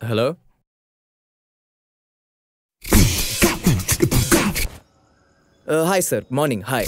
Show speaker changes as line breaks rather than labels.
Hello? Uh, hi sir, morning, hi.